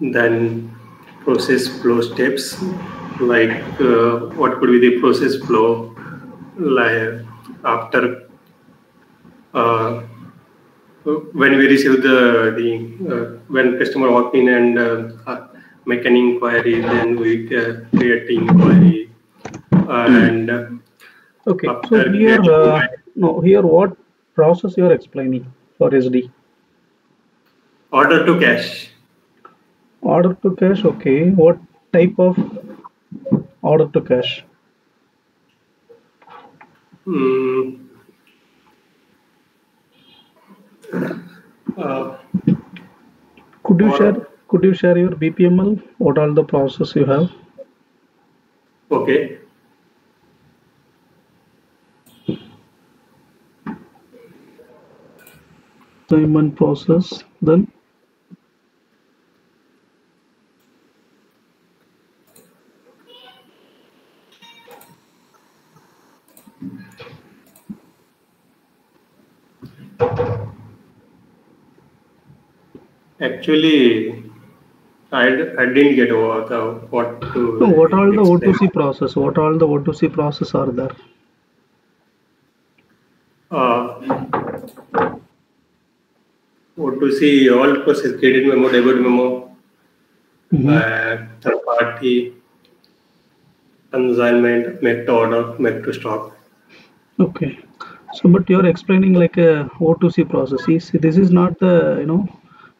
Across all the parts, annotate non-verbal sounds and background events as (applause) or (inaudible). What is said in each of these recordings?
then process flow steps like uh, what could be the process flow like after uh, when we receive the the uh, when customer walk in and uh, make an inquiry then we uh, create the inquiry and Okay, so here, uh, no, here what process you are explaining for SD? order to cash Order to cash, okay. What type of order to cash? mm, uh, Could you share, could you share your BPML? What all the process you have? okay Assignment process, then actually I, I didn't get over the what to So what all the explain. O2C process? What all the O2C process are there? Uh, what to see all process credit memo, debit memo, Mhm. uh, third party, consignment, make to order, make to stock. Okay. So, but you're explaining like a O2C process. See, this is not the, you know,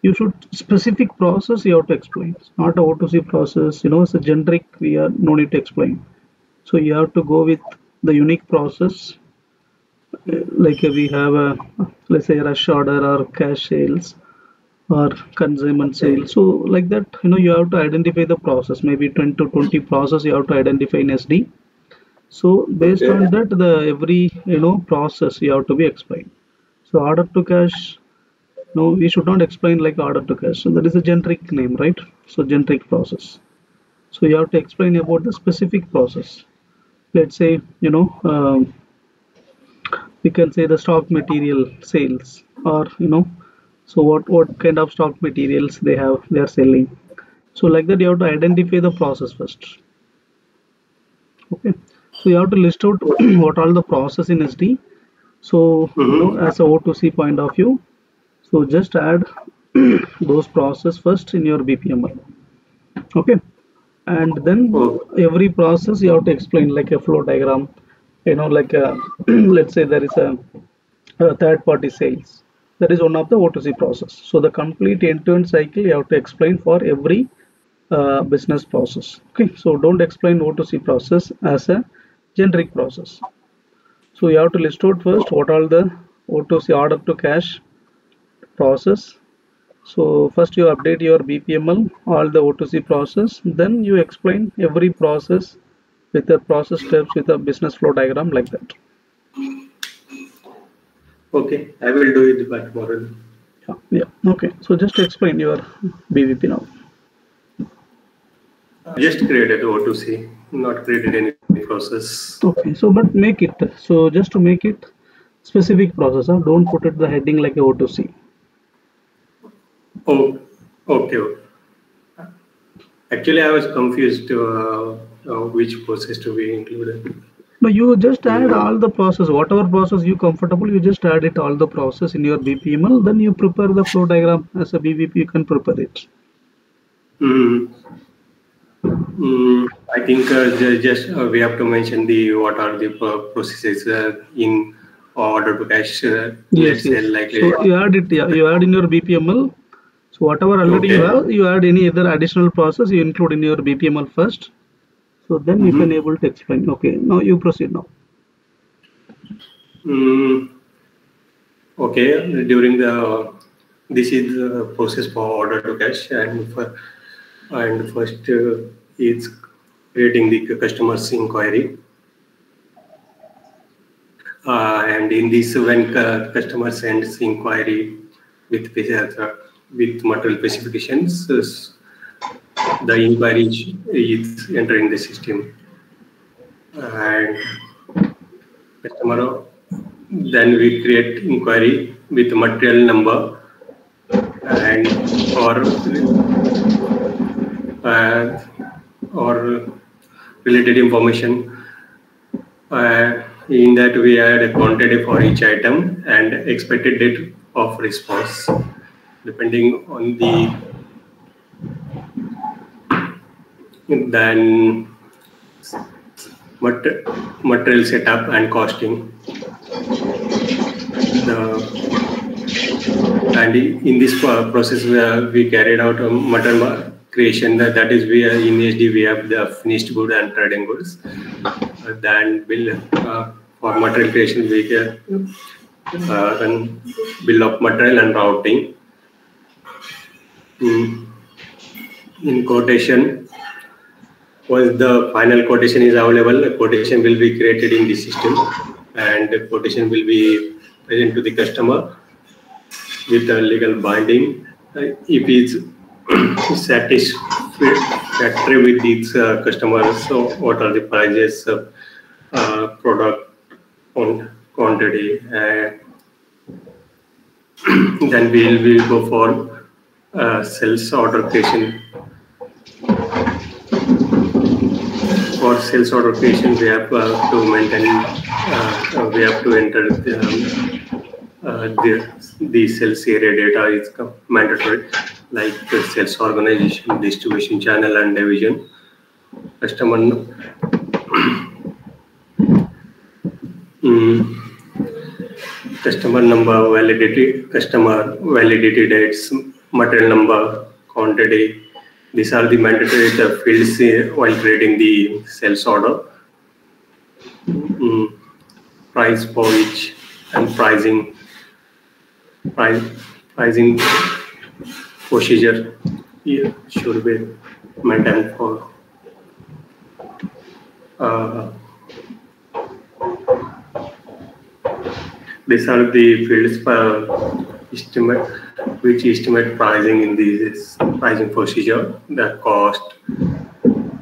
you should specific process you have to explain. It's not a O2C process, you know, it's a generic, we are no need to explain. So you have to go with the unique process. Like we have a, let's say rush order or cash sales or consignment sales. So like that, you know, you have to identify the process, maybe 10 to 20 process you have to identify in SD. So based Okay. on that, the every you know process you have to be explained. So order to cash, no, we should not explain like order to cash. So that is a generic name, right? So generic process. So you have to explain about the specific process. Let's say you know um, we can say the stock material sales, or you know, so what what kind of stock materials they have they are selling. So like that you have to identify the process first. Okay. So you have to list out (clears throat) what all the process in SD. So you know, Mhm. as a O2C point of view, so just add (clears throat) those process first in your BPML. Okay. And then Oh, every process you have to explain like a flow diagram. You know, like a, (clears throat) let's say there is a, a third party sales. That is one of the O2C process. So the complete end-to-end cycle you have to explain for every uh, business process. Okay, so don't explain O2C process as a generic process. So you have to list out first what all the O2C order to cash process. So first you update your BPML, all the O2C process, then you explain every process with the process steps with a business flow diagram like that. okay, I will do it by tomorrow. Yeah, yeah. Okay, so just explain your BBP now. Just created O2C, not created any process. Okay, so but make it so just to make it specific process. Huh? Don't put it the heading like a O2C. Oh, okay. okay. Actually, I was confused uh, uh, which process to be included. No, you just add all the process, whatever process you comfortable, you just add it all the process in your BPML. Then you prepare the flow diagram as a BBP. You can prepare it. Mm. Mm, I think uh, just uh, we have to mention the what are the processes uh, in order to cash. Uh, Yes, yes. like So you add it. Yeah, you add in your BPML. So whatever already you have, you add any other additional process you include in your BPML first. So then you Mhm. can able to explain. Okay, now you proceed now. Mm, okay, during the this is the process for order to cash, and for, and first uh, is creating the customer's inquiry. Uh, and in this, when uh, customer sends inquiry with with material specifications, uh, the inquiry is entering the system, and customer then we create inquiry with material number and for uh, or related information. Uh, in that we add a quantity for each item and expected date of response depending on the then material setup and costing the and in this process we, we carried out a material creation that, that is we are in SD we have the finished good and trading goods. Uh, then bill uh, for material creation we can uh, run bill of material and routing. Mm. in quotation once the final quotation is available a quotation will be created in the system and the quotation will be present to the customer with a legal binding. Uh, if it's satisfactory with its uh, customers. So what are the prices of uh, product on quantity? Uh, (clears throat) then we'll, we'll go for uh, sales order creation. For sales order creation we have uh, to maintain we have to enter the, um, the the sales area data is mandatory, like sales organization, distribution channel, and division. Customer (clears throat) mm, customer number, validity, customer validity dates, material number, quantity. These are the mandatory fields while creating the sales order. Mm, price for each and pricing price, pricing procedure. Here should be maintained for uh, these are the fields for estimate which estimate pricing in this pricing procedure the cost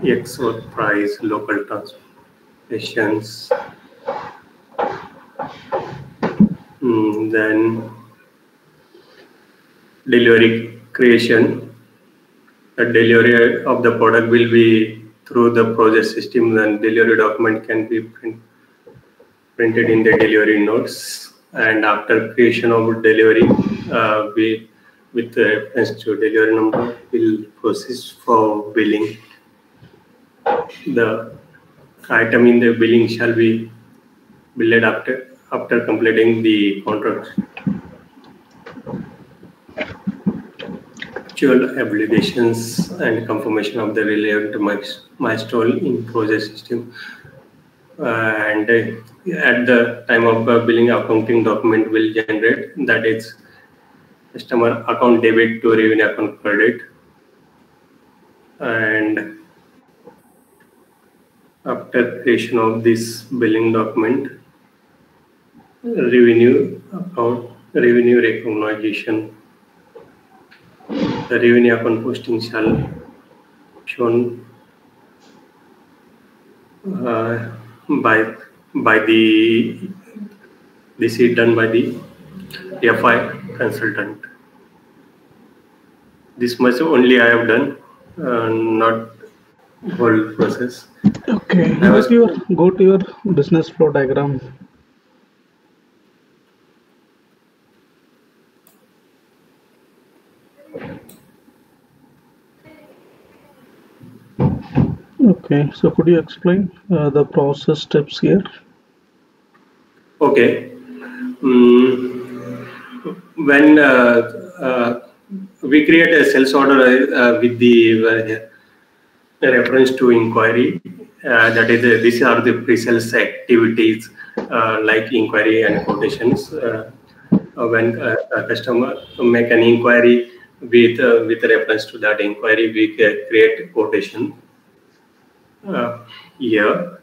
export price local transportations mm, then delivery creation. The delivery of the product will be through the project system and delivery document can be print, printed in the delivery notes. And after creation of delivery, uh, we with reference to delivery number will process for billing. The item in the billing shall be billed after after completing the contract actual obligations and confirmation of the relevant milestone in project system. Uh, and uh, at the time of uh, billing accounting document will generate that is customer account debit to revenue account credit and after creation of this billing document revenue account revenue recognition the revenue account posting shall shown uh, by by the this is done by the FI consultant. This much only I have done, uh, not whole process. Okay, now was, go to your business flow diagram Okay, so could you explain uh, the process steps here? Okay. Mm, when uh, uh, we create a sales order uh, with the uh, reference to inquiry, that is, these are the pre-sales activities like inquiry and quotations. when a customer make an inquiry with with reference to that inquiry, we create quotation here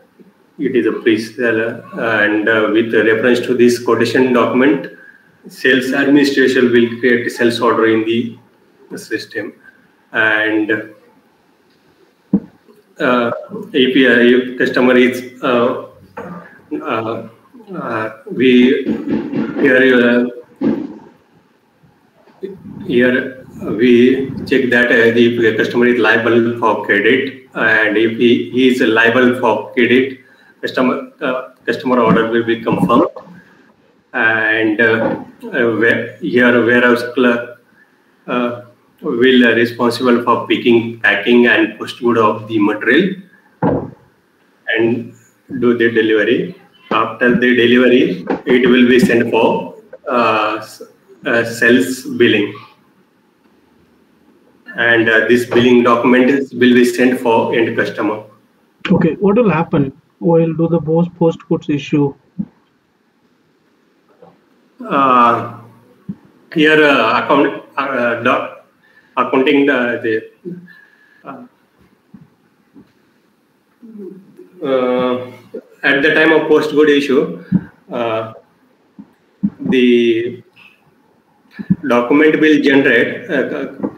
it is a pre-sale and uh, with reference to this quotation document sales administration will create a sales order in the system. And uh, if, if customer is uh, uh, uh, we here here we check that uh, the customer is liable for credit and if he, he is liable for credit, customer uh, customer order will be confirmed and uh, uh, where, here warehouse clerk uh, will uh, responsible for picking, packing and post good of the material and do the delivery. After the delivery, it will be sent for uh, uh, sales billing. And uh, this billing document is, will be sent for end customer. Okay, what will happen while do the post post goods issue? Uh, here, uh, account, uh, doc, accounting the, the uh, uh, at the time of post good issue, uh, the document will generate uh, uh,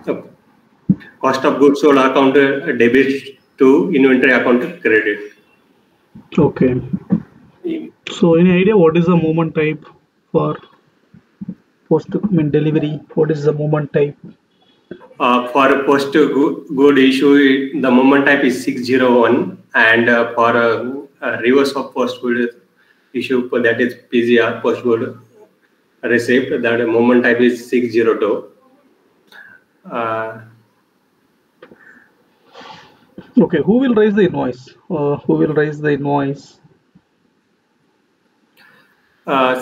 cost of goods sold account uh, debit to inventory account credit. Okay. So any idea what is the movement type for post I mean delivery? What is the movement type? Uh, for post go- good issue, the moment type is 601, and uh, for uh, reverse of post good issue, that is PGR, post good receipt, that moment type is 602. Uh, Okay, who will raise the invoice? Uh, who will raise the invoice? uh,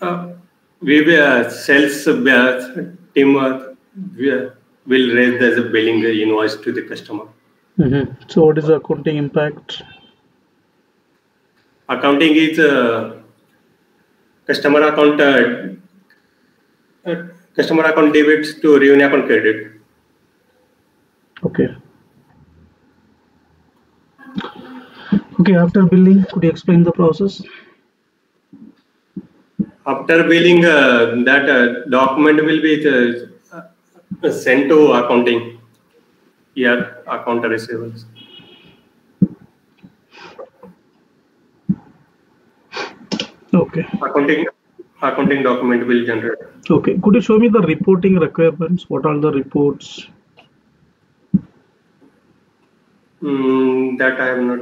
uh, we will uh, sales uh, team uh, we- will raise the billing invoice to the customer. Mhm. So what is the accounting impact? accounting is uh, customer account uh, uh, customer account debits to revenue account credit Okay. Okay, after billing, could you explain the process? after billing uh, that uh, document will be uh, uh, sent to accounting here account receivables Okay. accounting accounting document will generate Okay. Could you show me the reporting requirements? What are the reports? mm, that i have not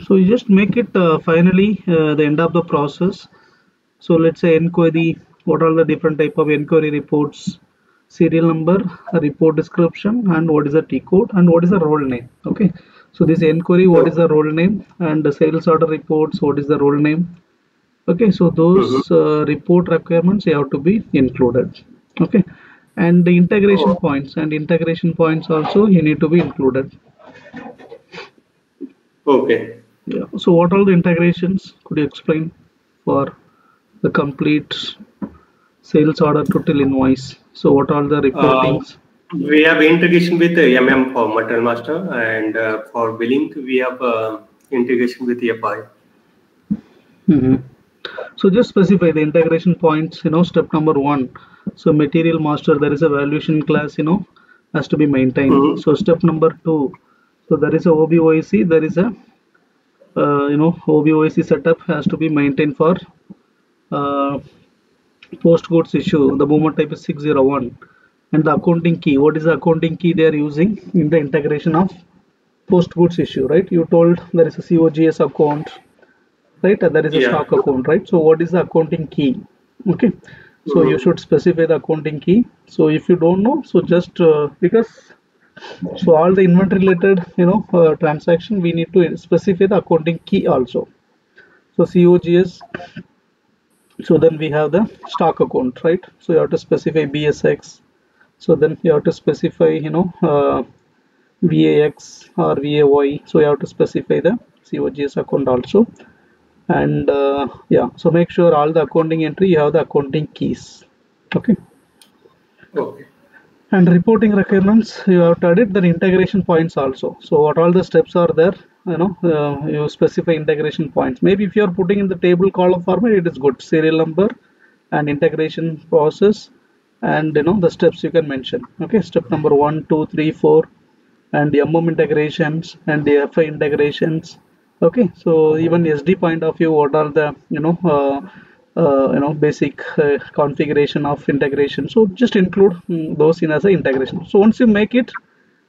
So you just make it uh, finally uh, the end of the process. So let's say inquiry, what are the different type of inquiry reports, serial number, a report description, and what is the T code and what is the role name. Okay, so this inquiry, what is the role name, and the sales order reports, what is the role name. Okay, so those uh, report requirements you have to be included. Okay, and the integration Oh. points and integration points also you need to be included. okay Yeah. So what are the integrations? Could you explain for the complete sales order total invoice? So what are the reportings? we have integration with mm for material master and uh, for billing we have uh, integration with fi Mhm. So just specify the integration points, you know, step number one. So material master, there is a valuation class, you know, has to be maintained. Mhm. So step number two. So there is a OBYC, there is a, uh, you know, OBYC setup has to be maintained for uh, post goods issue. The movement type is 601. And the accounting key, what is the accounting key they are using in the integration of post goods issue, right? You told there is a COGS account, right? And there is a Yeah. stock account, right? So what is the accounting key? Okay. So you Mhm. should specify the accounting key. So if you don't know, so just uh, because so all the inventory related, you know, uh, transaction, we need to specify the accounting key also. So COGS. So then we have the stock account, right? So you have to specify BSX. So then you have to specify, you know, uh, VAX or VAY. So you have to specify the COGS account also. And uh, yeah, so make sure all the accounting entry you have the accounting keys. Okay. okay And reporting requirements you have to edit the integration points also. So what all the steps are there? You know, uh, you specify integration points. Maybe if you are putting in the table column format, it is good. Serial number and integration process, and you know the steps you can mention. Okay, step number one, two, three, four, and the MM integrations and the FI integrations okay so even sd point of view what are the you know uh, uh, you know basic uh, configuration of integration. So just include mm, those in as a integration. So once you make it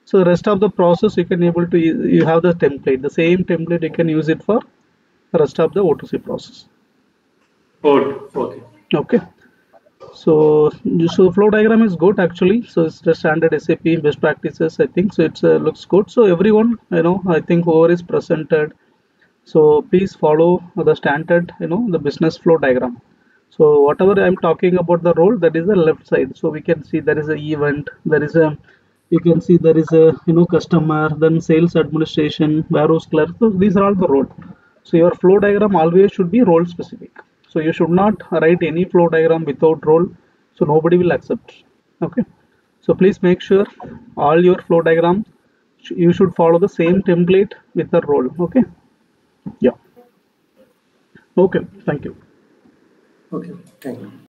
so the rest of the process you can able to you have the template. The same template you can use it for the rest of the o2c process. Okay. okay. So so flow diagram is good actually. So it's the standard sap best practices i think. So it uh, looks good. So everyone you know i think whoever is presented so please follow the standard you know the business flow diagram. So whatever i'm talking about the role that is the left side. So we can see there is a event there is a you can see there is a you know customer then sales administration warehouse clerk. So these are all the role. So your flow diagram always should be role specific. So you should not write any flow diagram without role. So nobody will accept. Okay? So please make sure all your flow diagram you should follow the same template with the role. Okay yeah okay thank you Okay. Thank you.